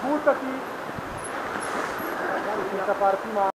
buttati, buttati. Senza farti male.